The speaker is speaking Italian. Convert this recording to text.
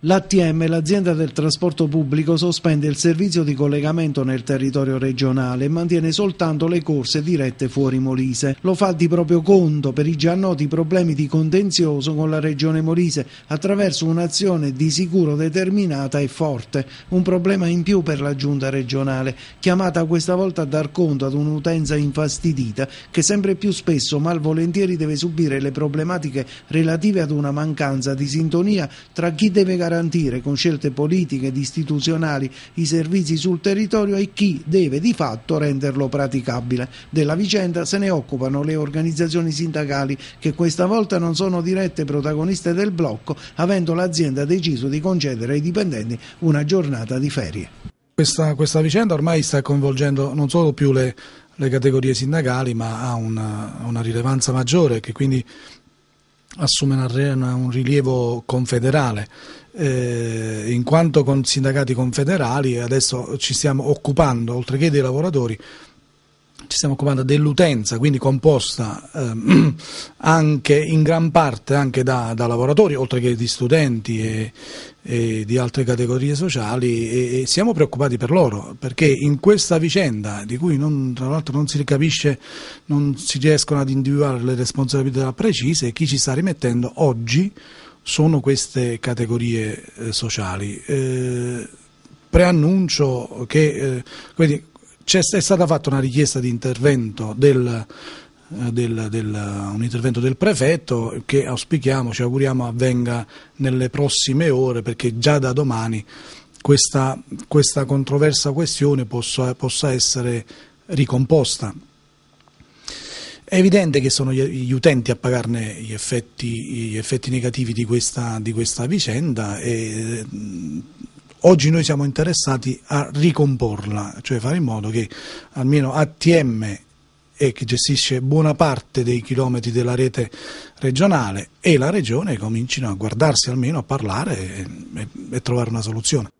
L'ATM, l'azienda del trasporto pubblico, sospende il servizio di collegamento nel territorio regionale e mantiene soltanto le corse dirette fuori Molise. Lo fa di proprio conto per i già noti problemi di contenzioso con la regione Molise attraverso un'azione di sicuro determinata e forte. Un problema in più per la giunta regionale, chiamata questa volta a dar conto ad un'utenza infastidita che sempre più spesso malvolentieri deve subire le problematiche relative ad una mancanza di sintonia tra chi deve garantire con scelte politiche ed istituzionali i servizi sul territorio e chi deve di fatto renderlo praticabile. Della vicenda se ne occupano le organizzazioni sindacali che questa volta non sono dirette protagoniste del blocco, avendo l'azienda deciso di concedere ai dipendenti una giornata di ferie. Questa, questa vicenda ormai sta coinvolgendo non solo più le, le categorie sindacali ma ha una, una rilevanza maggiore che quindi assume un rilievo confederale, eh, in quanto con sindacati confederali adesso ci stiamo occupando, oltre che dei lavoratori, ci stiamo occupando dell'utenza, quindi composta eh, anche in gran parte anche da, da, lavoratori, oltre che di studenti e, e di altre categorie sociali e, e, siamo preoccupati per loro, perché in questa vicenda, di cui non, tra l'altro non si capisce, non si riescono ad individuare le responsabilità precise, chi ci sta rimettendo oggi sono queste categorie eh, sociali. Eh, preannuncio che eh, c'è, è stata fatta una richiesta di intervento del, eh, del, del, un intervento del prefetto che auspichiamo, ci auguriamo avvenga nelle prossime ore perché già da domani questa, questa controversa questione possa, possa, essere ricomposta. È evidente che sono gli utenti a pagarne gli effetti, gli effetti negativi di questa, di questa vicenda e Oggi noi siamo interessati a ricomporla, cioè fare in modo che almeno ATM e che gestisce buona parte dei chilometri della rete regionale e la regione comincino a guardarsi almeno a parlare e, e, e trovare una soluzione.